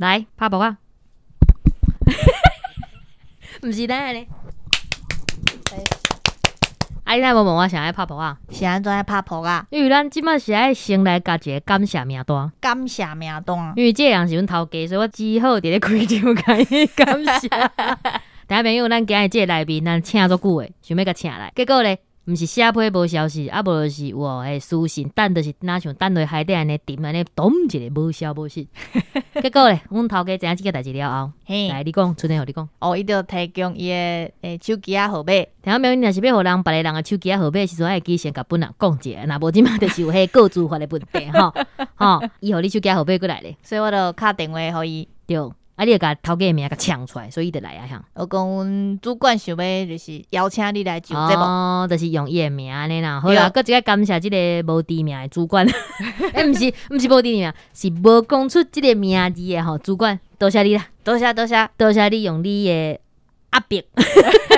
来拍婆啊！毋 是咱安尼。啊，你若无问我想爱拍婆啊？是安怎爱拍婆啊？因为咱即摆是爱先来加一个感谢名单，感谢名单。因为这个人是阮头家，所以我只好伫咧开场甲伊感谢。等下朋友，咱今日即个来宾，咱请足久诶，想要甲请来，结果咧，毋是写批无消息，啊无就是有诶私信，等就是若像等落海底安尼沉安尼，咚一个无消无息。结果咧，阮头家知影即个代志了后，嘿，来你讲，出天互你讲。哦，伊着提供伊诶诶手机啊号码，听到没有？你若是要互人别个人诶手机啊号码时阵，爱记先甲本人讲者，若无即马就是有迄个自法诶问题吼 吼，伊互你手机啊号码过来咧，所以我就敲电话互伊。对，啊你著甲头家诶名甲抢出来，所以伊著来啊向。我讲阮主管想要就是邀请你来上节目，哦，就是用伊诶名安尼啦。好啦，搁一个感谢即个无知名诶主管，诶，毋是毋是无知名，是无讲出即个名字诶吼。主管，多谢你啦，多谢多谢。多谢你用你诶压迫，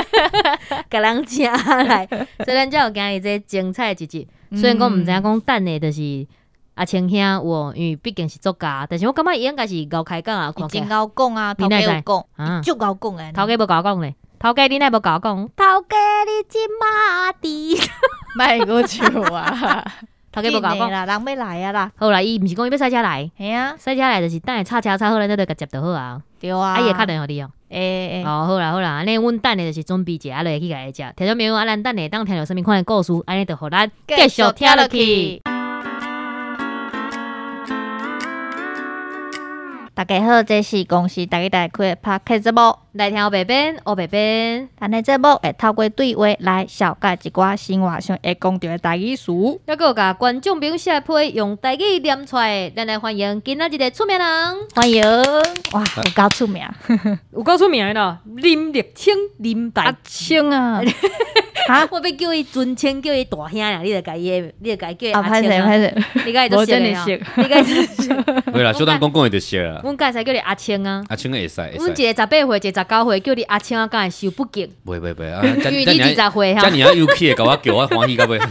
甲人请来，所以咱才有今日这精彩的一集。虽然讲毋知影讲等诶，就是阿青兄有，因为毕竟是作家，但是我感觉伊应该是高开讲啊，伊真看起来够讲啊，头家有讲，啊伊足够讲诶。头家无甲我讲咧，头家你哪无甲我讲？头家你即马伫，卖个笑啊！头家无甲我讲。啦，人要来啊啦，好啦，伊毋是讲伊要赛车来，系啊，赛车来就是等下叉车叉好咱再来甲接就好啊。对啊。啊，伊会敲电话互你哦。诶诶，哦，好啦好啦，安尼阮等下就是准备一下落去甲伊食。听众朋友，啊，咱等下当听到什物款的故事，安尼就互咱继续听落去。。大家好，这是公司大家大开的 p a r k 节目。来听白边，黑白边，咱的节目会透过对话来小解一寡生活上会讲到的大意思。还有甲观众朋友写批用台语念出来，咱来欢迎今仔日的出名人，欢迎，哇，有够出名，有够出名的咯，林立清，林大清啊，哈，我要叫伊尊称，叫伊大兄啦，你着甲伊的，你着甲伊叫伊啊，阿歹势青啊，你甲伊都无熟的吼，真的熟你甲伊都熟。对啦，小等讲讲伊就熟啦。阮介使叫你阿青啊，阿青会使会阮使，一个十八岁，一个十九岁，叫你阿青啊，敢会受不敬？袂袂袂啊！因为你二十岁哈。遮尔啊有气的，甲我叫我欢喜到尾。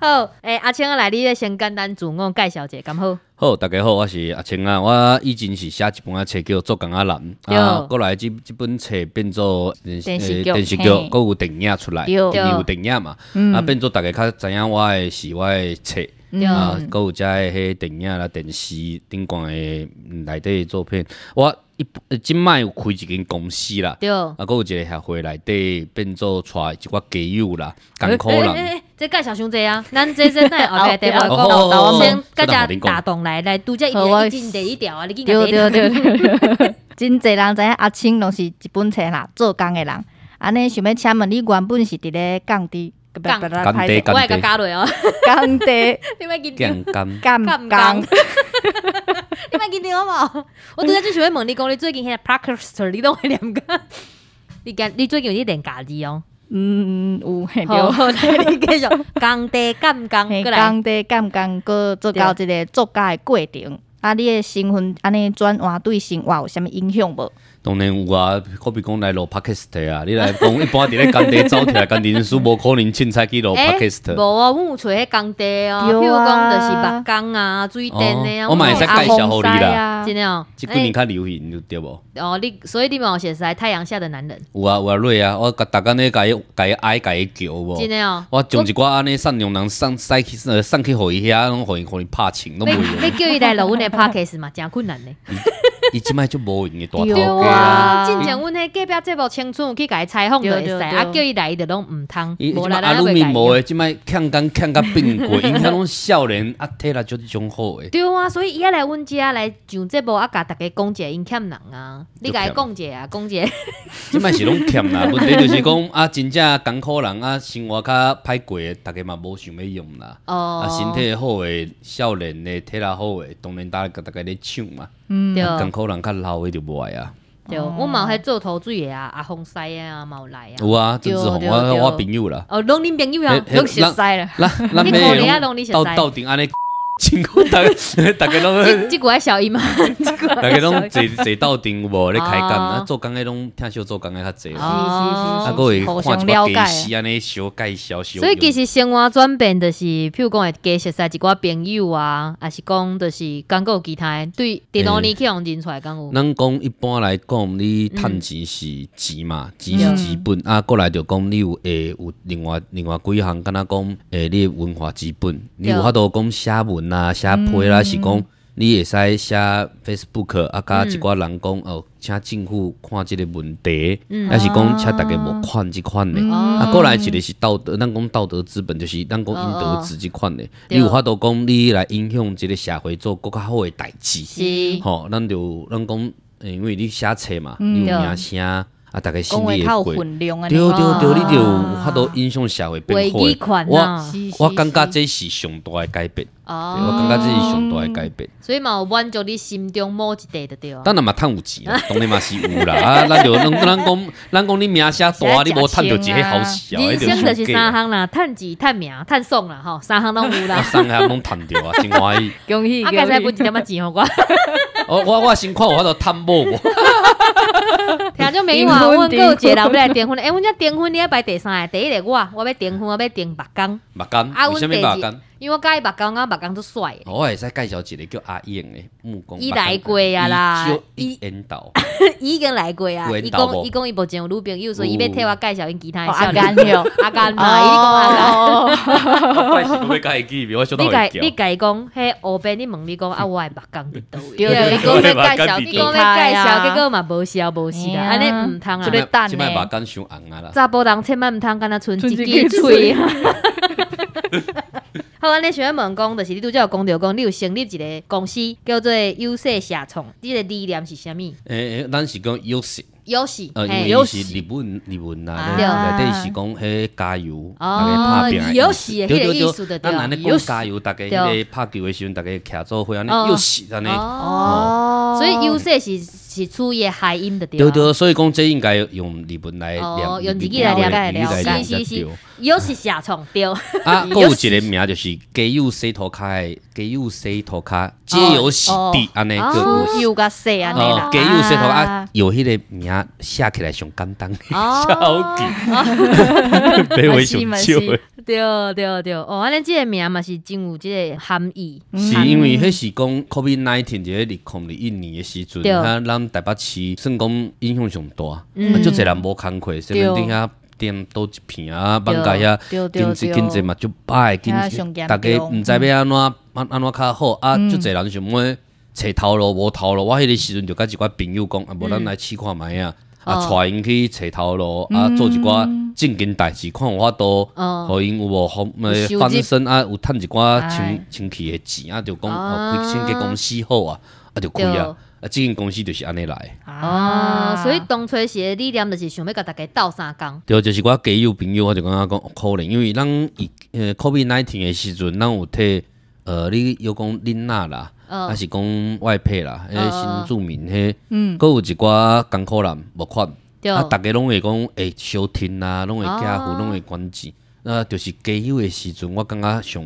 好，诶，阿青啊，来，你咧先简单自我介绍者，敢好？好，大家好，我是阿青啊。我以前是写一本啊册叫《做工啊男》对。啊，过来即即本册变做电电视剧电视剧，嘿。搁有电影出来，对。因为有电影嘛，啊变做大家较知影我的是我的册。对啊，搁有遮的迄电影啦、电视顶悬的内底的作品，我一呃即摆有开一间公司啦，对。啊，搁有一个协会内底变做带一寡家友啦、艰苦人。诶这介绍伤济啊！咱这这那后壁地方哦哦讲，哦先甲只这等下恁讲打动来来，拄则一好我一进第一条啊，你紧对对对对。对，真济人知影阿青拢是一本册啦，做工的人。安尼想要请问你原本是伫咧工地，不不工不，工歹势地我会甲加落哦，干地 你莫紧张，健干干干，你莫紧张好无？我拄则就想要问你讲，你最近迄个 Parker 你都会念个？你今你最近有咧练家己哦？嗯，有嘿好，你继续工地干工嘿，过来。工地干工，搁做到即个作家的过程。啊，你的身份安尼转换对生活有啥物影响无？当然有啊，可比讲来录 podcast 啊，你来讲一般伫咧工地走起来，工地书无可能凊彩去录 诶，无 podcast。哦，阮有找迄工地哦，譬如讲就是木工啊、水电的啊，哦我嘛会使有介绍互你啦啦真的哦。即几年较流行就对无？哦，你所以你嘛有写在太阳下的男人，有啊有啊，累啊，我甲逐工咧甲伊甲伊爱甲伊叫无真？的哦。我将一寡安尼善良人送送去呃送去互伊遐，拢互伊互伊拍请，拢要无要用。叫伊来录阮的 podcast 嘛，诚困难呢。伊即摆就无闲的大 头对家啊啊。之前阮迄隔壁节目青春有去甲伊采访就会使，啊叫伊来伊就拢毋通，伊即无来咱摆阿鲁米袂甲伊。无诶，即摆欠工欠甲并过，因遐拢少年啊，体力就种好诶。对啊，所以伊爱来阮遮来上节目啊，甲逐家讲者因欠人啊，你甲伊讲者啊，讲者。即摆是拢欠啦，问题就是讲啊，真正艰苦人啊，生活较歹过诶，逐个嘛无想要用啦。哦啊，身体好诶，少年诶，体力好诶，当然大家逐家咧抢嘛。对啊艰苦人较老的就无爱啊。对，我嘛有迄做头水的啊，阿红西啊，嘛有来啊。有啊，郑志宏，对对我我朋友啦。哦，拢恁朋友啊，迄拢熟悉啦。咱咱 你可怜啊拢熟悉到到顶安尼辛苦大家 大家拢这这股爱小姨嘛，这股大家拢坐坐斗阵有无咧开讲，哦。啊做工诶拢听小做工诶较济，是啊，哦是是。佫会互看一相了解。安尼小介绍小。所以其实生活转变就是，譬如讲会加熟悉一寡朋友啊，还是讲就是讲有其他的对第二年去用认出来讲有。咱讲一般来讲，你趁钱是钱嘛，钱是嗯资本啊，过来就讲你有诶有另外另外几项，敢若讲诶你的文化资本，你有法度讲写文啊、写批啦，是讲你会使写 Facebook 啊，甲一寡人讲哦，请政府看即个问题，还是讲请大家无看即款的。啊，过来一个是道德，咱讲道德资本，就是咱讲应得之即款的。你有法度讲你来影响即个社会做更较好的代志。是。吼，咱就咱讲，呃因为你写册嘛，你有名声，啊，大家心里会过。分量啊，对对对，你就有啊法度影响社会变好的。危机款我我感觉这是上大的改变，哦我感觉这是上大的改变。所以嘛有满足你心中某一块就对啊。当然嘛，趁有钱啊，当然嘛是有啦。啊，咱就咱咱讲，咱讲你名声大，你无趁到一个好事啊，人生就是。三项啦，趁钱、趁名、趁爽啦，吼，三项拢有啊，啦。三项拢趁着啊，真欢喜。恭喜啊，该使分一点仔钱互我。我我我先看有法度趁某无？听种朋友啊，阮有一个人要来订婚，诶，阮遮订婚你要排第三个，第一个我，我要订婚，我要订目光。目干，啊，为什么阮第二目干？，因为我介意目光，啊目光都帅的。我会使介绍一个叫阿燕的木工，伊来过啊啦伊伊引导，伊已经来过啊，伊讲伊讲伊无真有女朋友，所以伊要替我介绍因其他的少甘。哟，阿甘嘛，伊讲阿甘。你会叫甲你。甲伊讲，迄后边你问你讲啊，我的目光伫倒位？对对你讲要介绍，你讲要介绍，结果嘛无效无事啦，安尼毋通啊就。咧等即摆目呢，干伤红啊啦。查甫人千万毋通敢若剩一支喙。好，安尼想要问讲，就是你拄则有讲着讲，你有成立一个公司叫做优势社创，你的理念是啥物？诶，诶咱是讲优势，优势，呃，因嘿为伊是日本日文啊，啊。内底是讲迄加油，哦大家拍拼的。优势的迄个对对对。意思就对咱安尼加油，大家个拍球的时阵，大家徛做伙安尼哦。优势安尼。哦，所以优势是是处伊的谐音的对了。对对，所以讲这应该用日本来哦，念，用自己来了解日语来了解，念才是是是。对。，优势社创对。啊，还有一个名就是给油洗头卡的加油洗头卡，皆有洗地安尼哦个有出油甲细安尼啦，，哦加油洗头啊。啊，有迄个名写起来上简单，哦。小记，别为上少的。对对对，哦，安尼即个名嘛是真有即个含义。是因为迄是讲 COVID nineteen 即个二零二一年的时阵，对。咱咱台北市算讲影响上大，嗯。啊，足侪人无工课，身份顶遐店倒一片啊，放假遐经济经济嘛就歹，经遐上严大家重毋知要安怎安安怎较好啊，足侪人想要找头路无头路，我迄个时阵就甲一寡朋友讲，啊，无咱来试看觅啊。啊，带因去找头路，啊，做一寡正经代志，看有法度，哦。互因有无方呃有收入翻身啊，有趁一寡哎。清清气的钱啊，就讲开先给公司好啊，啊就开啊，啊，即间公司就是安尼来。的。哦，所以当初时的理念就是想要甲大家斗相共。对，就是我家友朋友，我就感觉讲可能，因为咱疫呃 COVID nineteen 的时阵，咱有替呃，你有讲囡仔啦，嗯还是讲外配啦，迄嗯新住民迄，嗯，佫有一寡艰苦人无款，对。啊，逐个拢会讲会消停啊，拢会加哦。付，拢会关机。那就是加友的时阵，我感觉上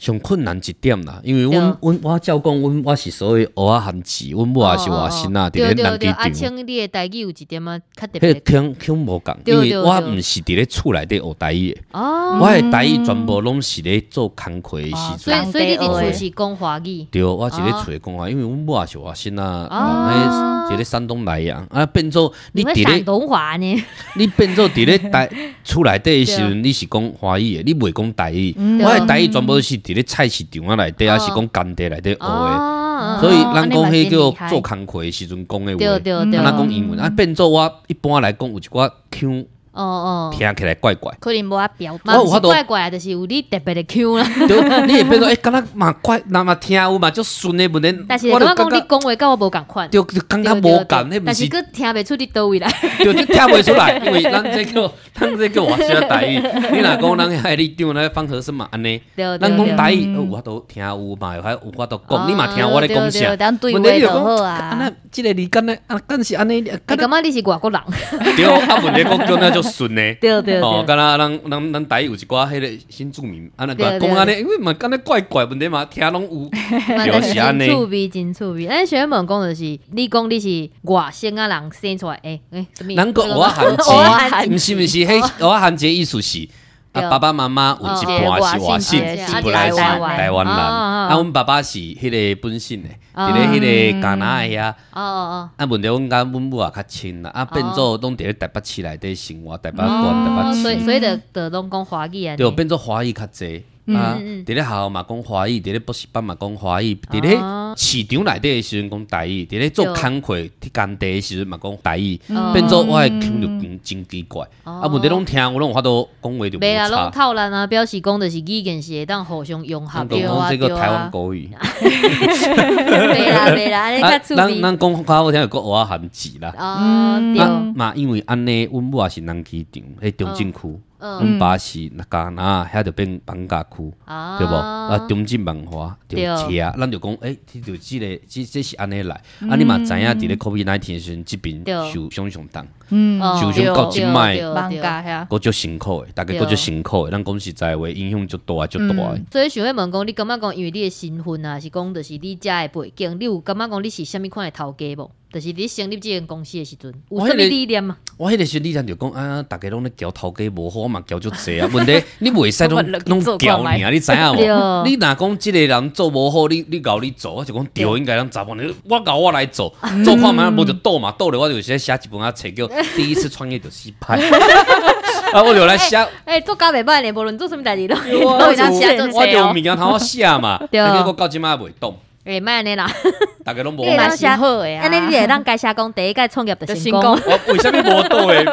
上困难一点啦，因为阮阮我照讲，阮我是所谓蚵仔含钱，阮母也是外省啊，伫咧对对对，啊，人机场。请你的台语有一点仔较特别迄别。听听无共，因为我毋是伫咧厝内底学台语的，哦，我的台语全部拢是咧做工课的时阵。所以所以你伫厝是讲华语。对，我是咧厝讲话，因为阮母也是外省啊，哦迄一个山东来阳啊，变做你你伫咧山东话呢？你变做伫咧台 厝内底的时阵，你是讲华语的，你袂讲台语。我的台语全部是伫咧菜市场啊内底，啊是讲干地内底学的。哦，所以咱讲迄叫做工课的时阵讲的话，咱讲英文啊，变做我一般来讲有一寡腔哦哦，听起来怪怪。可能无法表达嘛是我有法度怪怪的，就是有你特别的 Q 啦。对，你会变做诶，敢若嘛怪，那嘛听有嘛就顺的，问题但是我就感觉感觉讲你讲话甲我无共款，就就感觉对对对无共，迄毋但是是佫听袂出你倒位来。就就听袂出来，因为咱这叫咱这叫外省台语。你若讲咱海里长咧放和声嘛安尼，咱讲对台语有法度听有嘛，有还有法度讲，你嘛听我咧讲啥对对，。咱对问题你就讲，那即个你敢若啊，敢是安尼，感觉你是外国人？对，啊，问题讲叫那种足顺呢。对对哦，对，敢若咱咱咱台有一寡迄个新住民，啊那对对个讲安尼，因为嘛敢若怪怪问题嘛，听拢有。嘛对是安尼真趣味，真趣味。咱学问讲就是，你讲你是外省啊人生出来，诶诶，什么？咱 个我含蚵节，毋是毋是，迄我含节意思是。啊，爸爸妈妈有一半是外省，一半来是台湾人。啊，阮爸爸是迄个本省的，伫咧迄个加拿大遐。哦哦啊，问题阮甲阮母也较亲啦，啊，变做拢伫咧台北市内底生活，台北县、哦，台北市，所以所以就就拢讲华语啊。对，变做华语较济。啊，嗯伫咧学校嘛讲华语，伫咧补习班嘛讲华语，伫咧哦市场内底的时阵讲台语，伫咧做对工课、去工地的时阵嘛讲台语，嗯变做我的腔就变真奇怪。哦啊，问题拢听，我拢有法度讲话就无袂啦，拢差。套咱啊，表示讲就是语言是会当互相融合的。咱讲这个台湾国语，袂啦袂啦。咱咱讲较好听就讲蚵仔含字啦。哦，啊对，嘛，因为安尼，阮母也是南机场，迄中正区，嗯阮爸是加拿大，遐就变放假区。啊对无？啊，中正文化就对车，咱就讲，诶，这就即个，即这是安尼来。啊，你嘛知影，伫咧 COVID 1 9时阵，即边对受伤上重，嗯，哦就像到即摆对对放对假遐，佫足辛苦诶，大家对佫足辛苦诶。咱讲实在话，影响足大足大诶。所以想要问讲，你感觉讲，因为你的身份啊，是讲，就是你遮的背景，你有感觉讲你是虾物款的头家无？就是你成立即间公司的时阵，有啥物我迄个理念啊？我迄个时阵，咱就讲啊，大家拢咧交头家无好，我嘛交足济啊。问题 你袂使拢拢交尔，你知影无？你若讲即个人做无好，你你交你做，我就讲对，应该咱查甫人，我交我来做，做看嘛，无就倒嘛，倒了我就写写一本啊册叫 第一次创业就失败，啊，我就来写。哎，做甲袂歹呢，无论做啥物代志都我都会当写做我就有。物件通我写嘛，对结果到即摆袂动，诶，卖安尼啦，大家拢无你会当好。是好的啊安尼你会当该写讲第一届创业的成功。我为什么无倒诶？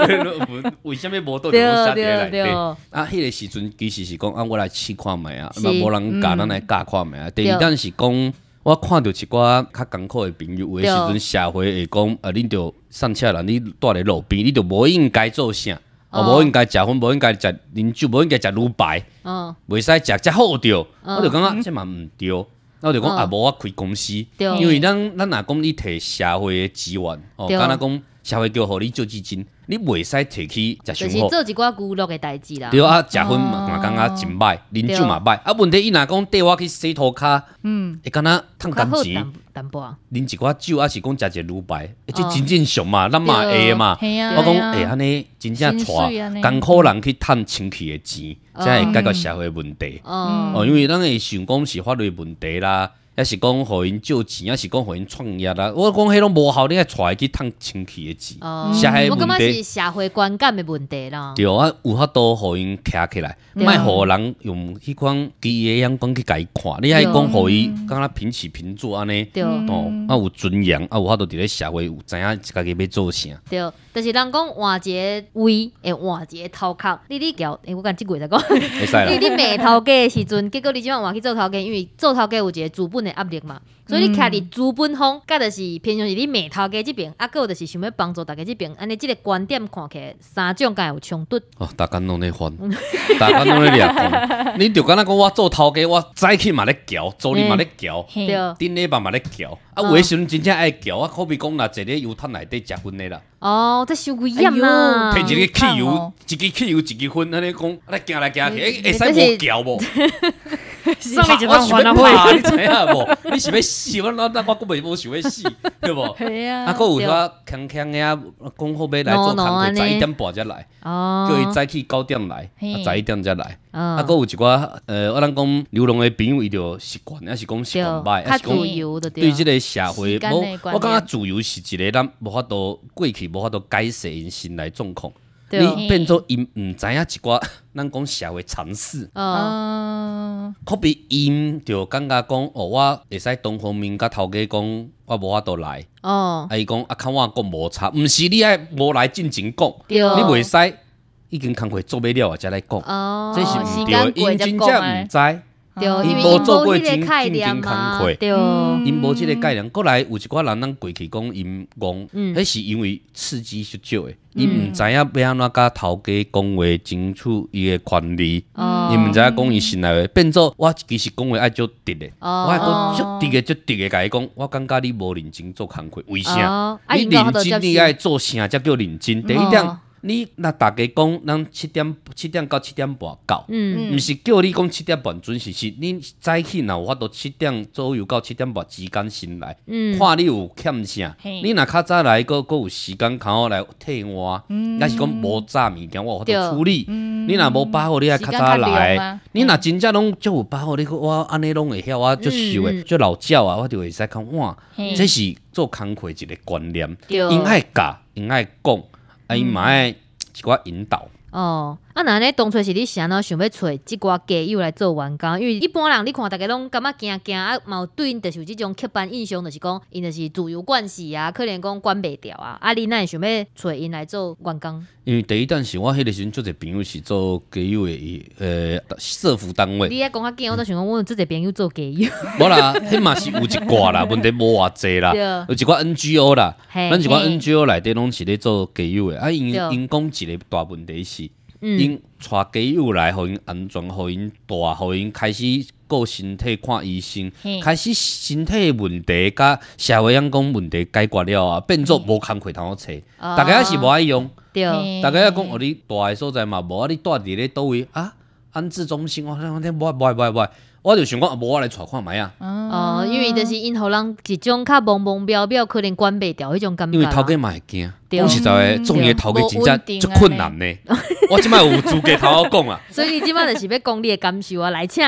为什么无倒？就对对。对，啊，迄个时阵其实是讲啊，我来试看觅啊，嘛无人教咱来教看觅啊。第二对点是讲，我看到一寡较艰苦的朋友，有诶时阵社会会讲，啊，恁着上车人，你住咧路边，你着无应该做啥，哦，哦无应该食薰，无应该食啉酒，无应该食乳白，哦，袂使食遮好着，嗯我就感觉这嘛毋对。我就讲嗯。啊，无我开公司，因为咱咱若讲你摕社会的资源，哦，对。敢若讲社会叫互你救济金，你袂使摕去食就是伤好。做一寡娱乐的代志啦。对啊，食薰嘛感觉真歹，啉酒嘛歹。啊，问题伊若讲缀我去洗涂骹，嗯，会敢若趁较好甘钱，淡淡薄啊。啉一寡酒，还是讲食一个乳白，欸这哦真正俗嘛，咱嘛会的嘛。啊，我讲会安尼真正带艰苦人去趁清气的钱，哦才会解决社会问题。哦，哦，因为咱会想讲是法律问题啦，还是讲互因借钱，还是讲互因创业啦。我讲迄拢无效，你爱带去趁清气的钱。哦社会我感觉问题是社会观感的问题啦。对啊，有法度互因徛起来，对莫互人用迄款低的眼光去甲伊看。你爱讲互伊敢若平起平坐安尼，对哦，啊有尊严，啊有法度伫咧社会有知影家己要做啥。对，但是人讲换一个位，会换一个头壳。你你交，诶，我讲即句在讲，会使 你啦，你骂头家的时阵，结果你即摆换去做头家，因为做头家有一个资本的压力嘛，所以你徛伫资本方，甲就是偏向是你骂头家即边，啊，还有就是想要帮助大家即边，安尼即个观点看起来三种敢有冲突。哦，大家拢咧翻，大家拢咧掠讲。你就敢若讲我做头家，我早起嘛咧交，昨日嘛咧交。嘿对，顶礼拜嘛咧撬，啊嗯有诶时阵真正爱撬，啊可比讲若坐咧油桶内底食薰的啦，哦，这伤危险啦！摕一个汽油一支汽油，一支薰，安尼讲，啊来行来行去，诶会使无撬无？我想要拍，你知影无？你是要死，我那那我根本无想要死，对无？嘿啊啊，，佫有遐强强的啊，讲好要来做工课，安尼十一点半才来，哦，叫伊早起九点来，嘿。啊十一点才来。啊，嗯佫有一寡呃，我咱讲流浪的朋友，伊就习惯，还是讲习惯歹，还是讲对即个社会，时间的观念我感觉自由是一个咱无法度过去，无法度改善因心内状况。对你变做因毋知影一寡咱讲社会常识，嗯，嗯，可比因就感觉讲哦，我会使当方面甲头家讲，我无法度来，哦，啊伊讲啊，看我讲无差，毋是你爱无来进前讲，对你袂使已经工课做不了啊，才来讲，哦，这是时毋对，因真正毋知。对，伊因为无做过经念嘛，工课。对，嗯。因无即个概念，过来有一寡人咱过去讲因戆，嗯。迄是因为刺激少少诶，伊毋知影要安怎甲头家讲话争取伊诶权利，哦。伊毋知影讲伊心内话，变做我其实讲话爱足直诶，哦。我爱讲足直诶足直诶，甲伊讲，我感觉你无认真做工课，为啥？你认真，你爱做啥才叫认真？第一点哦，你若大家讲，咱七点七点到七点半到，嗯。毋是叫你讲七点半准时，是你早起若有法度七点左右到七点半之间先来，嗯，看你有欠啥，嘿。你若较早来，佫佫有时间较好来替换，抑是讲无炸物件，我有法对。度处理。你若无把握，你爱较早来。你若真正拢足有把握，你我安尼拢会晓，我足熟嗯嗯。诶，足老鸟啊，我就会使讲哇，嘿。这是做工课一个观念。因爱教，因爱讲，啊，因嘛爱一寡引导。哦，啊，那呢，当初是你想要想要找即寡家友来做员工，因为一般人你看大家拢感觉惊惊啊，嘛有对因就是有即种刻板印象，就是讲因就是自由惯势啊，可能讲管袂掉啊，啊，你那会想要找因来做员工？因为第一段是我迄个时阵，做者朋友是做家友的，呃，社服单位。你遐讲较紧，我都想讲，我有即个朋友做家友，无啦，迄嘛是有一寡啦，问题无偌济啦，对有一寡 NGO 啦，嘿咱一寡 NGO 内底拢是咧做家友的，啊，因因讲一个大问题是，嗯，因带家友来，互因安全，互因带，互因开始顾身体看医生，开始身体的问题甲社会阳讲问题解决了啊，变做无工课通好找，哦。大家也是无爱用。对，嘿大家要讲哦，你住诶所在嘛，无啊，你住伫咧倒位啊？安置中心，我我听无无无无，我就想讲，啊无我来带看觅啊，哦，因为就是因互人一种较懵懵标标，可能管袂掉迄种感觉。因为头家嘛会惊，对讲实在诶，做伊诶头家真正足困难呢。我即摆有资格头好讲啊，所以你即摆就是要讲你的感受啊，来请。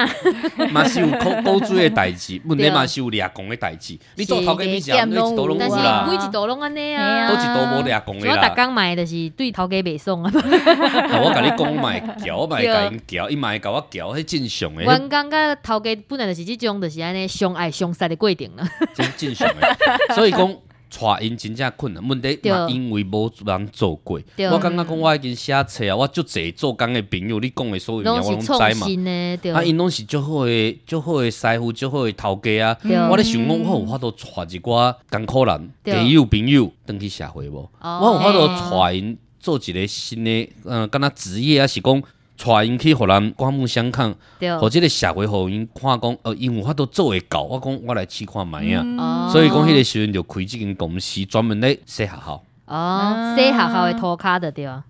嘛是有口口水诶代志，问题对嘛是有掠讲诶代志。你做是头家面时，你一道拢但是有啦，每一道拢安尼啊，啊倒一道无掠讲诶我逐啦。工买就是对头家袂爽啊。啊我甲你讲，我嘛会调，我嘛会甲因调，伊嘛会甲我调，迄正常诶，迄员工甲头家本来就是即种，就是安尼相爱相杀的过程啦。真正常诶。所以讲。带因真正困难，问题对嘛因为无人做过。我感觉讲我已经写册啊，我足侪做工的朋友，你讲的所有物件我拢知嘛。啊，因拢是足好的，足好的师傅，足好的头家啊。我咧想讲，我有法度带一寡艰苦人、对家友朋友登去社会无？哦我有法度带因做一个新的，嗯，敢若职业啊，是讲带因去互咱刮目相看，对。互即个社会互因看讲，呃，因有法度做会到，我讲我来试看卖啊。哦所以讲，迄个时阵就开即间公司，专门咧洗学校，哦，洗学校的涂骹的对啊。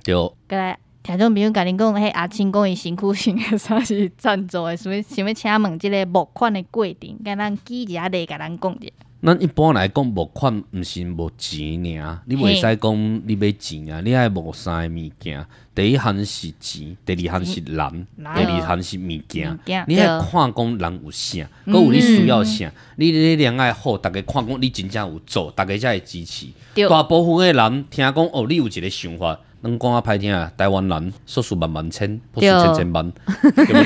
对。听众朋友甲恁讲，迄阿青讲伊辛苦性诶啥是赞助诶，所以想要请问即个募款诶过程，甲咱记一下例，甲咱讲者。咱一般来讲，募款毋是无钱尔，你袂使讲你要钱啊，你爱募三个物件。第一项是钱，第二项是人，第二项是物件。你爱看讲人有啥，佮有你需要啥，你你恋爱好，大家看讲你真正有做，大家才会支持。大部分诶人听讲哦，你有一个想法。咱讲啊歹听啊，台湾人数数万万千，不是千千万，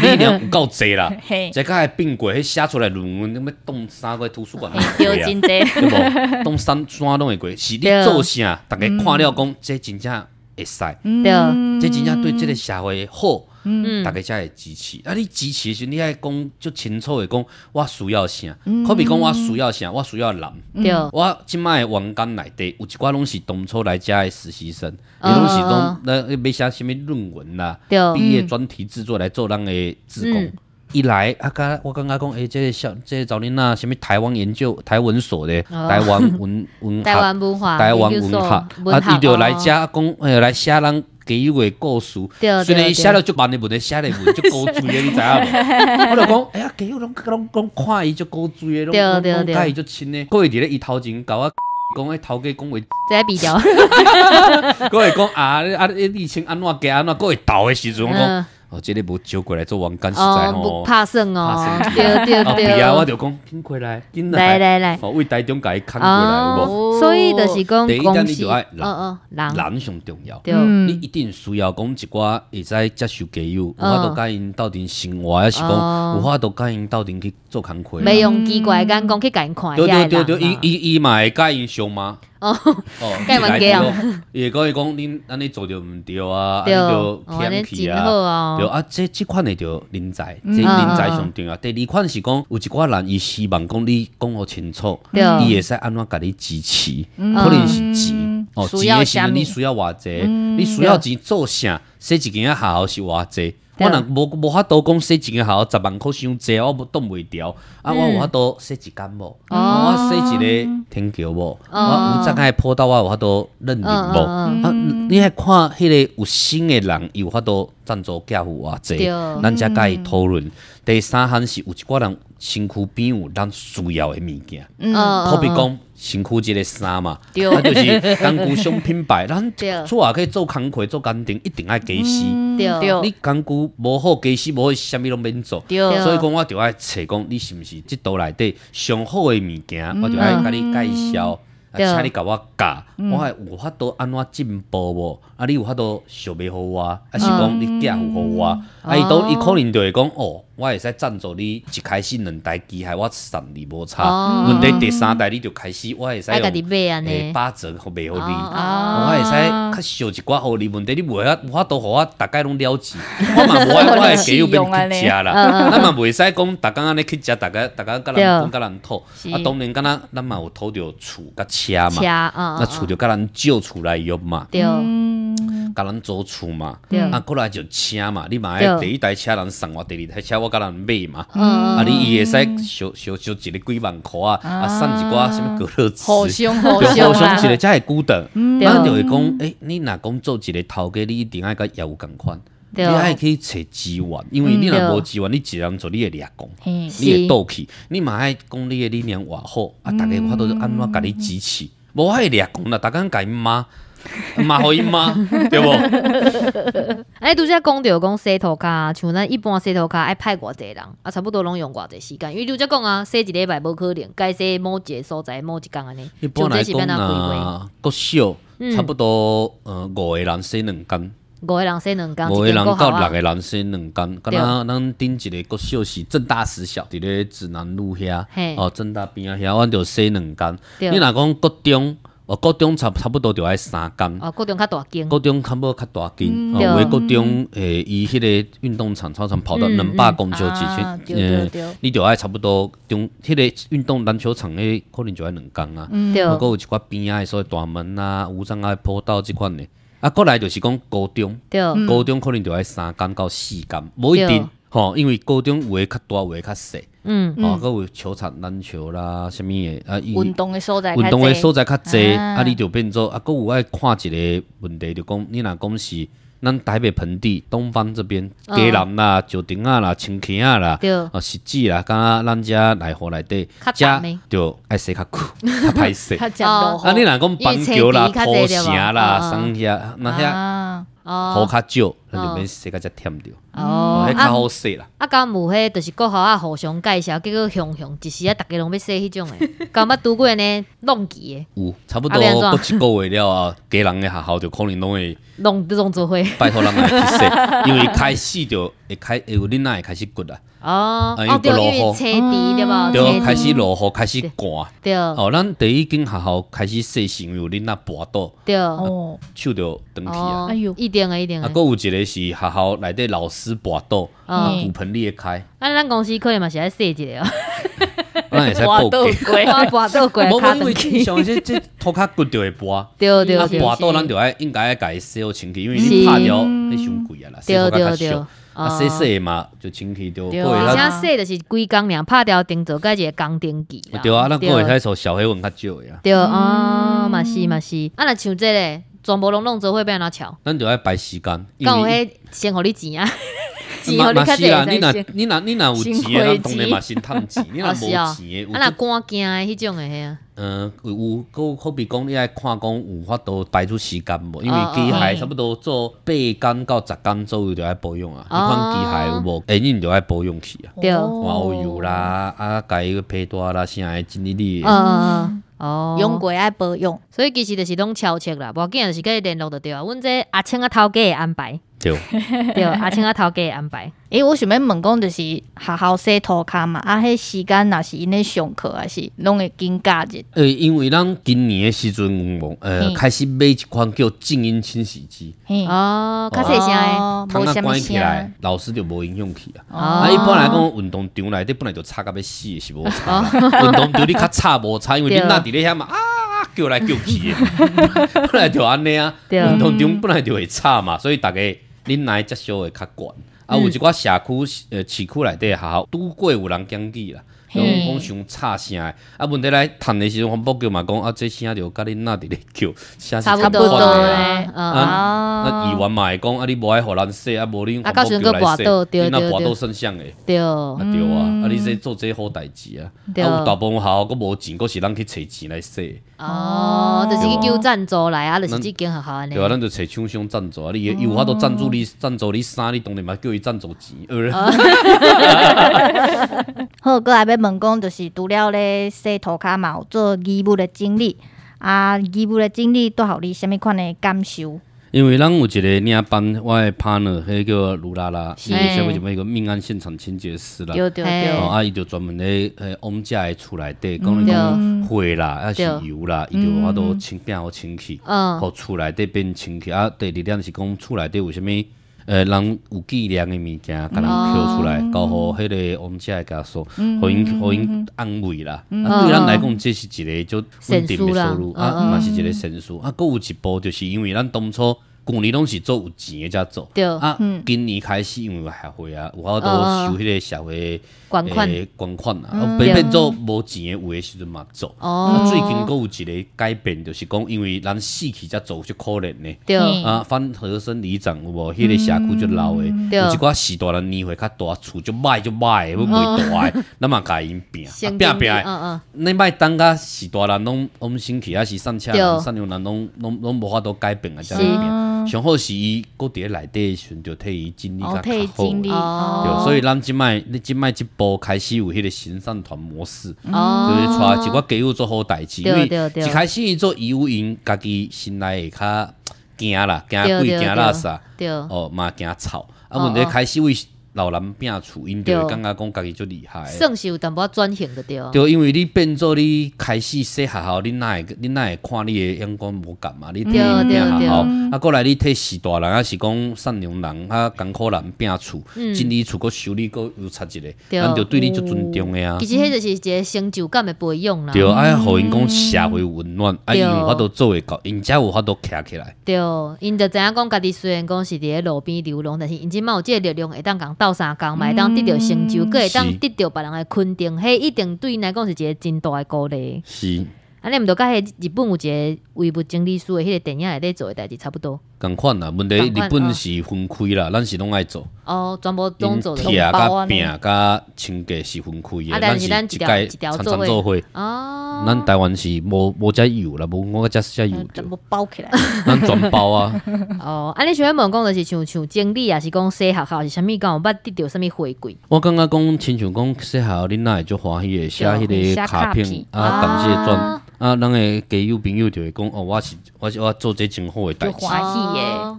力量有够济啦。嘿，这个还变过，迄写出来论文，你要动三个图书馆嘿，对，真侪。对无？动山山拢会过，是你做啥，逐个看了讲，这真正会使，对这真正对这个社会好，嗯。大家才会支持。啊，你支持的时候，你爱讲就清楚的讲，我需要啥，可比讲我需要啥，我需要人。对。我即摆的员工内底有一寡拢是当初来遮的实习生，伊哦拢是讲那要写啥物论文啦，对。毕业专题制作来做咱的志工。嗯。一来啊，甲我感觉讲，诶，这个小，这个找恁那什物台湾研究台文所的哦。台湾文文 台湾文化，台湾文学，文啊，伊就来哦。遮讲，诶，来写咱家友的故事。对对对虽然伊写了足慢的文，的写的文 足高水的，你知影无？我就讲，哎呀，给我拢拢拢看伊足高水的，拢对拢对甲伊足亲的。各位伫咧伊头前甲我 讲，迄头家讲话，这个比较，各位讲啊啊，你请安怎加安怎，各位斗的时阵，我讲，嗯，哦，这个无招过来做王干实在吼。怕生哦。怕，生对对后壁啊，我，就讲，紧过来，紧来来来，哦，为台中甲伊牵过来，有无？哦，所以就是讲第一，点你就爱嗯嗯，人，人上重要。对，嗯。你一定需要讲一寡会使接受教育，有嗯法度甲因斗阵生活，抑是哦。讲有法度甲因斗阵去做工课。袂用奇怪的眼光去甲因看对遐对对对，伊伊伊嘛会甲因相骂。哦，哦，甲因冤家啊哦，伊会讲伊讲恁安尼做着毋对啊，安尼对，着哦，安尼偏去啊。对哦，啊，这这款的着人才，这人才上重要。第二款是讲有一寡人伊希望讲你讲互清楚，对伊会使安怎甲你支持，可能是钱哦，需要钱的时啥你需要偌济，你需要钱做啥？说一间学校是偌济。我若无无法度讲洗一个号十万箍伤济，我无挡袂牢。啊，我有法度洗一工无？啊我洗一个天桥无？哦我有怎个坡道我有法度认领无？嗯啊，你还看迄个有心的人，伊有法度赞助寄付偌济对，咱才甲伊讨论。第三项是有一寡人身躯边有咱需要的物件，嗯好比讲身躯即个衫嘛，对。啊就是工具商品牌，咱对。厝也可以做工课做工程，一定爱加湿。对对。你工具无好加湿，无好啥物拢免做。对。所以讲，我就爱找讲，你是毋是即道内底上好的物件，我就爱甲你介绍，啊请你甲我教，我还有法度安怎进步无？啊，你有法度小卖互我，啊是讲你寄付互我，啊伊都伊可能就会讲哦，我会使赞助你一开始两台机械，我送你无差。哦。问题第三代你就开始，我会使家己用买安尼，诶八折互卖互你。哦。我会使较少一寡互你，问题你袂晓，有法度互我逐概拢了解，我嘛无爱我的家友变去食啦，咱嘛袂使讲逐工安尼去食，逐个逐个甲人讲甲人讨，啊当然敢若咱嘛有讨着厝甲车车嘛，嗯那厝着甲人借厝来用嘛，对甲咱租厝嘛，啊过来就车嘛，你嘛爱第一台车人送我，第二台车我甲人买嘛，嗯。啊你伊会使小小小一个几万箍啊，啊。送一寡什物隔热纸。互相互就互相一个才会久等，对咱就会讲，诶，你若讲做一个头家，你一定爱甲业务共款，你对爱去找资源，因为你若无资源，你一个人做你会掠讲，嘿你会倒去，你嘛爱讲你的理念偌好，啊，逐个有法度安怎甲你支持，无爱掠讲啦，逐工甲伊骂，骂互伊骂，对无？哎，拄则讲着讲洗头卡，像咱一般洗头卡爱派偌济人，啊，差不多拢用偌济时间。因为拄则讲啊，洗一礼拜无可能，该洗某一个所在某一工安尼，一般来讲？啊，国小差不多呃五个人洗两工。五个人洗两工，五个人到六个人洗两工，敢若咱顶一个国小是正大实小，伫咧指南路遐嘿，哦，正大边啊遐，阮就洗两工。对你若讲国中，哦，高中差差不多就爱三工。哦，各种较大间，高中差不多较大间，哦，有的国中诶，伊迄个运动场操场跑到嗯两百公尺几啊去，对对对。你就爱差不多中迄个运动篮球场诶，可能就爱两工啊。对，不过有一寡边仔诶，所以大门啊、无障碍坡道即款诶。啊，过来就是讲高中。对，高中可能就要三工到四工，无一定吼，因为高中有诶较大，有诶较细，嗯，哦，佮有球场篮球啦，啥物诶，啊，运动的所在，运动诶所在较济，啊啊，你就变做啊，佮有爱看一个问题，就讲你若讲是咱台北盆地东方这边，嗯嘉南啦、石碇啊啦、青溪啊啦，对。哦，实际啦，敢若咱遮内湖内底，遮就爱洗较久，较歹洗。啊，你若讲板桥啦、因为土车地较济对吧？城啦、嗯嗯双遐，那遐哦。较少，咱就免洗较遮忝着。哦。较好洗啦。啊，敢有迄，就是国校啊互相介绍，结果雄雄一时啊，逐家拢要说迄种诶，敢捌拄过安尼弄记诶，有差不多过一个月了啊，家人诶学校就可能拢会弄弄做伙。拜托人来去洗，因为开始就会开会有恁那会开始骨啊，哦，啊因为哦对，落雨因为车地对无？对，开始落雨，开始寒。对哦，咱第一间学校开始说是因为有恁那跋倒，对，哦，手着断去啊。哦哎呦一定啊，一定啊，啊。搁有一个是学校内底老师跋倒，哦骨盆裂开，啊，咱公司可能嘛是爱说一个哦，咱会使 报倒警。跋倒过无，卡无因为断去。正常这这涂骹骨就会跋。啊，对对对，跋倒咱就爱应该爱家己洗好清气，因为是你拍掉迄伤贵啊啦，洗对好较。啊，洗洗的嘛就清气着对而且洗就是规工俩，拍掉定做甲一个工程期啦。对啊，咱过会使从小黑文较少的啊，对啊，嘛是嘛是。啊，若像这个全部拢弄做伙要安怎巧？咱就爱排时间，因敢有为迄先互你钱啊？钱嘛互你较嘛是啦，济你若。你若你若有钱咱当然嘛先趁钱，你若无 钱啊，若即赶惊诶迄种诶，迄啊。嗯有有有，好比讲你爱看讲有法度排出时间无，因为哦哦机械哦差不多做八工到十工左右就爱保养啊，你哦看机械有无？下印就爱保养去啊，对换油油啦，啊，改个配带啦，啥诶，真哩哩的。嗯嗯嗯。哦，用过爱保养，所以其实就是拢超切啦，无要紧就是甲伊联络就对啊。阮这阿青啊头家的安排，对，对，阿青啊头家的安排。诶，我想要问讲，就是学校洗涂骹嘛，啊，迄时间若是因咧上课，还是拢会紧假日？呃，因为咱今年的时阵有呃嗯开始买一款叫静音清洗机，嘿，哦，较细声诶。无什么关起来声，，老师就无影响去啊。哦啊，一般来讲，运动场内底本来就吵到要死的，是无吵啦。运动场你较吵无吵，因为对你那伫咧遐嘛啊叫来叫去的，本来就安尼啊。运动场本来就会吵嘛，所以大家恁来接收会较悬。啊，有一寡社区呃市区内底学校拄过有人检举啦。讲嘿讲伤差声的，啊，问题来谈的时阵，环保局嘛讲啊，这声着甲恁那伫咧叫，声是差不多款的啊。咧，嗯，啊那议员嘛会讲啊，你无爱互咱说，啊，无恁啊环保局到时阵来洗，佫跋倒对你若对对。跋倒圣像诶，对，啊对啊，啊你说做这好代志啊，啊有大部分学校佫无钱，佫是咱去找钱来说，哦，就是去叫赞助来啊，就是即间学校安尼。对。啊，咱就找厂商赞助啊，你伊有法度赞助你赞助你衫，你当然嘛叫伊赞助钱，呃，好，过来要问讲，就是除了咧洗涂骹嘛有做义务的经历，啊，义务的经历带互你啥物款的感受？因为咱有一个领班，我的 partner，迄叫卢拉拉，是伊是啥物什么一个命案现场清洁师啦。对对对哦，，啊，伊就专门咧诶，往遮的厝内底，讲你讲火啦，啊是油啦，伊就有法度清变好清气，嗯互厝内底变清气。啊，第二点是讲厝内底有啥物诶，人有计量的物件，甲人挑出来，交互迄个王者的家属，互因互因安慰啦。啊，对咱来讲，这是一个就稳定的收入，啊，嘛是一个神书。啊，佫有一步就是因为咱当初。旧年拢是做有钱的才做，对啊，今年开始因为社会啊，有法度收迄个社会诶捐款啊，啊变变做无钱的有诶时阵嘛做。哦。啊，最近佫有一个改变，就是讲因为咱死去才做就可怜呢。对，嗯。啊，翻和生里长有无？迄个社区就老诶，对。有一寡时大人年岁较大，厝就歹就歹诶，要卖大诶，咱嘛甲因拼，啊拼拼。诶。嗯嗯，你莫等甲时大人拢拢生气，还是上车对。人、善良人拢拢拢无法度改变啊，才是。会变。上好是伊佫伫咧内底的时阵，就替伊经历哦，较较好所以咱即摆你即摆即步开始有迄个行善团模式，哦。就是带一寡家务做好代志，因为一开始伊做义务因家己心内会较惊啦，惊鬼惊垃圾，哦嘛惊吵，啊哦问题哦。开始为老人拼厝，因就会感觉讲家己足厉害的。算是有淡薄仔转型的对。对，因为你变做你开始说学校，你哪会你哪会看你的眼光无共嘛？你替对因拼对对学校，啊，过来你替时大人，啊是讲善良人，啊，艰苦人拼厝，进你厝，佮修理，佮又差一个，咱就对你足尊重的啊其。实迄就是一个成就感的培养啦。对，爱互因讲社会温暖，啊，因有法度做会到，因才有法度徛起来。对，因就知影讲家己虽然讲是伫咧路边流浪，但是因即嘛有即个力量会当共斗相共，嘛会当得到成就，个会当是得到别人的肯定，迄一定对因来讲是一个真大的鼓励。是，安尼毋着甲迄日本有一个维物整理师的迄个电影内底做诶代志差不多。共款啦。问题日本是分开啦，咱是拢爱做。哦，全部拢做的。徛甲同胞啊拼甲清洁是分开的，啊但是咱是一条常常做伙。哦，咱台湾是无无遮油啦，无我遮遮有着全，部包起来。咱全包啊。哦，啊，你想要问讲就是像像经理，啊是讲洗学校是啥物，讲有捌得到啥物回馈？我感觉讲，亲像讲细校恁若会足欢喜的，写迄个卡片卡片啊，感谢状啊，咱的家友朋友就会讲哦，我是我是我做这真好的代志，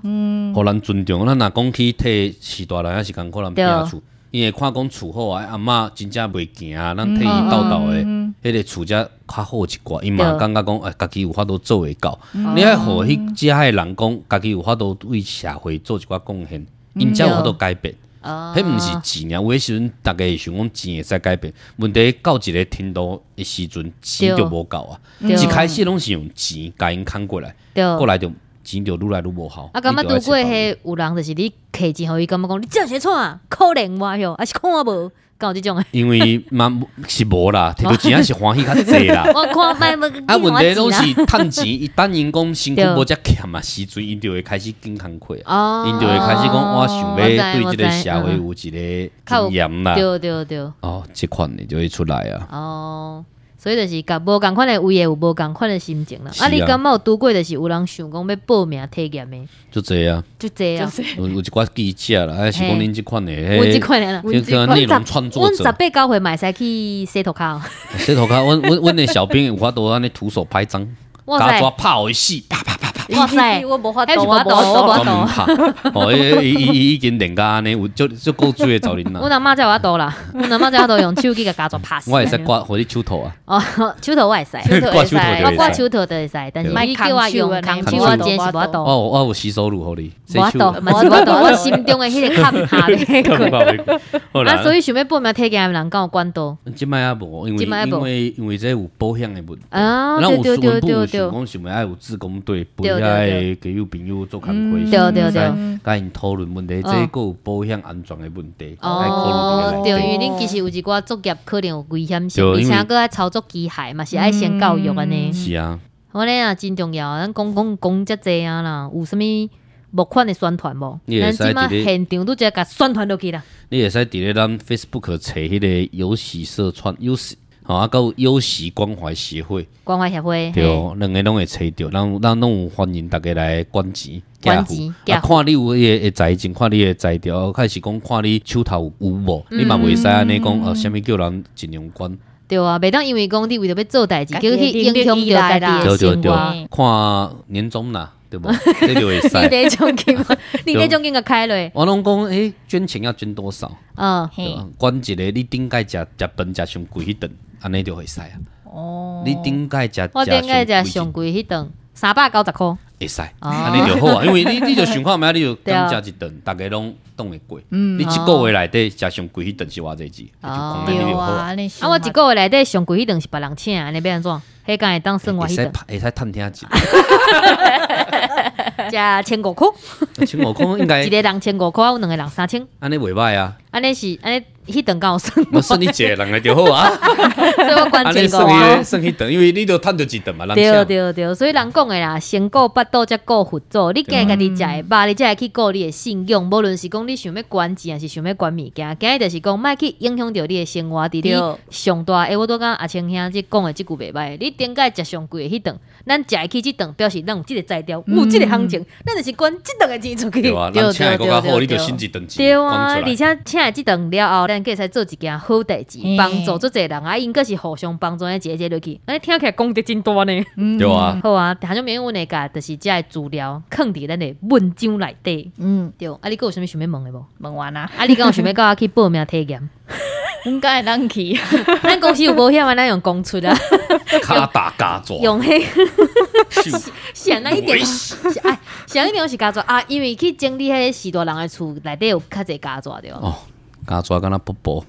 嗯，互咱尊重。咱若讲去替士大人也是共可能拼厝，因为看讲厝好啊，阿嬷真正袂行啊，咱替伊斗斗的，迄个厝才较好一寡。伊嘛对感觉讲，哎，家己有法度做会到。你爱互迄遮的人讲，家己有法度为社会做一寡贡献，因才有法度改变。哦。迄毋是钱啊，有诶时阵，逐个会想讲钱会使改变，问题到一个程度的时阵，钱就无够啊。一开始拢是用钱甲因扛过来，过来就钱就愈来愈无效。啊，感觉拄过迄有人就是你摕钱互伊，感觉讲你这样写错啊，可怜我哟，还是看我无，敢有即种诶？因为嘛是无啦，摕到钱还是欢喜较济啦。我看卖要，啊，问题拢。是趁钱，伊等因讲身躯对无遮欠啊时阵，因就会开始紧工课啊。哦，因就会开始讲，我想要对即个社会有一个经验啦。对对对，哦，即款你就会出来啊。哦，所以就是甲无共款的位的有无共款的心情啦。啊，你感觉有拄过就是有人想讲要报名体验的，就这啊，就这啊，有有一寡记者啦，还是讲恁即款的，我即款的啦。迄个内容创作者。阮十，八九岁嘛会使去洗头壳，洗涂骹，阮阮阮的小兵有法度安尼徒手拍张，哇塞。加抓，拍互伊死，哇塞，我无法度，我我懂，我我毋无法度，哦，伊伊伊已经练甲安尼，有足足够水的找恁啦。阮阿妈才有法度啦，阮阿妈才有法度用手机甲家族 拍死。我会使挂互你手头啊，哦，手头我会使，挂手头。我挂手头就会使，但是对你叫我用莫空空手手我真是无法度。我我有洗手乳互你，洗手无法度，嘛是无法度，我心中的迄个坎下咧啊，所啦，以想要报名体检的人，敢有管道？即摆也无，因为因为因为这有保险的问题，啊对对对对对。想讲想要有自工队陪遐对对给有朋友做工课，嗯对对对甲因讨论问题，这哦个有保险安全的问题，该考虑，哦对。因为恁其实有一寡作业可能有危险性，而且佫爱操作机械嘛，是爱先教育安尼。是啊，我咧啊真重要，咱讲讲讲遮济啊啦，有啥物募款的宣传无？咱即马现场都直接甲宣传落去啦。你会使伫咧咱 Facebook 找迄个游戏社串游戏，吼啊，有游戏关怀协会，关怀协会，对，两个拢会找着，咱咱拢有欢迎大家来捐钱。捐钱啊，看你有迄个财情，看你诶财调，开始讲看你手头有无，嗯你嘛袂使安尼讲，呃，啥物叫人尽量捐。对啊，袂当因为讲你为着要做代志，家己的结果去影响能力着家己依赖啦的对对对生活。看年终啦，对无？这就会使。你那奖金？你那奖金个开落，我拢讲，诶，捐钱要捐多少？嗯，嘿，对一个，你顶该食食饭食上贵迄顿，安尼就会使啊。哦，你顶盖食我顶个食上上贵迄顿三百九十箍，会使，哦安尼就好啊。因为你 你就想看觅，你就对啊敢食一顿，逐个拢挡会过。嗯你一个月内底食上贵迄顿是偌济钱，就哦讲安尼对就好啊。啊，你啊，我一个月内底上贵迄顿是别人请，安尼要安怎？迄敢会当算我会使迄顿，会使趁听钱，食千五箍，千五箍应该一个人千五箍，有两个人三千，安尼袂歹啊。安尼是安尼迄顿敢有算，我算你一个人的就好啊。所以我管安尼千五啊算迄。顿，因为你都趁着一顿嘛，人对请。对对，所以人讲的啦，先顾巴肚才顾佛祖。你今日家己食的饱，你才会去顾你的信用。无论是讲你想要管钱，还是想要管物件，今日就是讲，莫去影响到你的生活。伫你上大，诶，我都讲阿青兄即讲的即句袂歹。你顶解食上贵的迄顿，咱食会起即顿，表示咱有即个才调，有即个行情，咱就是管即顿的钱出去。对请的更较好，你就对对对省一顿钱对啊。而且请的即顿了后，咱计使做一件好代志，帮助做侪人啊，因个是互相帮助的一个一个落去。安尼听起来功德真大呢。嗯对啊，好啊，听种免阮会甲，就是遮的资料藏伫咱的文章内底。嗯，对，啊，你还有啥物想要问的无？问完啊，啊，你敢有想要甲我去报名体验？应该当去，咱公司有保险啊，咱用公出啊，卡打加抓，用迄咻想那一点哎，想一点是加抓啊，因为去整理迄时大人的厝内底有较侪加抓对？哦，加抓敢若卜卜，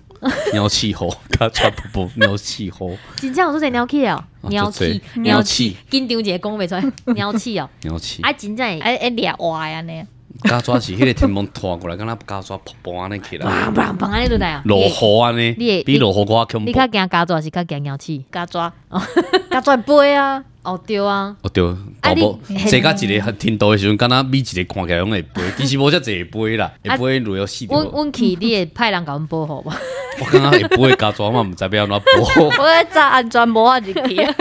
鸟 气候，加抓卜卜，鸟气候，真正有做侪鸟气哦，啊鸟气足，侪鸟气，紧张一个讲袂出来，鸟气哦，鸟气。啊，真正会哎哎，俩歪安尼，加抓是迄个天空拖过来，敢若加抓瀑布安尼起来，砰砰砰安尼落来啊，落雨安尼你会，比落雨更加恐怖。你较惊加抓是较惊鸟气？加抓，加抓杯啊，哦，对啊。哦对，啊大无你坐甲一个天道的时阵，敢若每一个看起来拢会飞，其实无遮濟會飛啦，啊會飛落有死掉。阮阮去，你会派人甲阮保护无？我感觉会飞胶纸，我嘛毋知要安怎保。我在炸安全无法入去啊，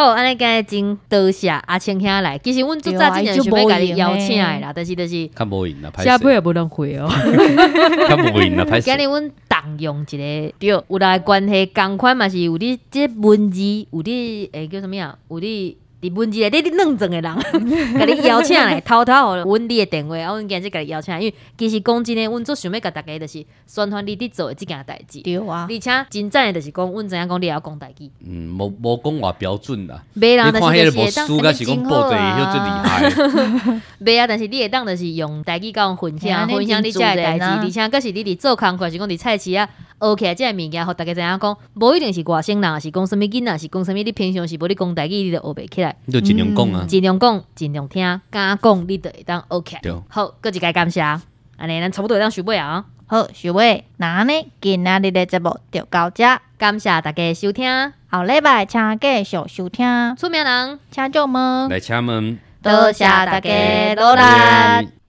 好，安尼今日真多谢阿青兄来。其实阮做早之前想要甲你邀请来啦，但是但是较无闲啦，歹下辈，也无人回哦。较无闲啦，歹势。今日阮动用一个对有来关系共款嘛是有你这文字有你诶叫什物啊？有你。伫文字內底你認證的人，甲你邀请来，偷偷互阮你的电话，啊，阮今日甲你邀请，因为其实讲真誒，阮做想要甲大家就是宣传你伫做即件代志，对啊，而且真正的就是讲，阮知影讲你會曉講代志，嗯，無無講話標準啦。袂你人但看迄個無是就是會當書，甲是講報者迄最厉害。袂啊，但是你會當就是用代志甲阮分享，分享你遮的代志，而且佫是你伫做工課，是讲伫菜市啊學起來遮個物件，互大家知影講，無一定是外省人，是讲什物囡仔，是讲什物你平常是无你讲代志，你就学袂起来。你就尽量讲啊。尽量讲，尽量听，敢讲你就會當學起來。對好，各一该感谢，安尼咱差不多會當收尾啊。好，收尾，那呢，今仔日的节目就到这，感谢大家的收聽，後禮拜请继续收听，出名人。請祝們，來請問。多谢大家努力。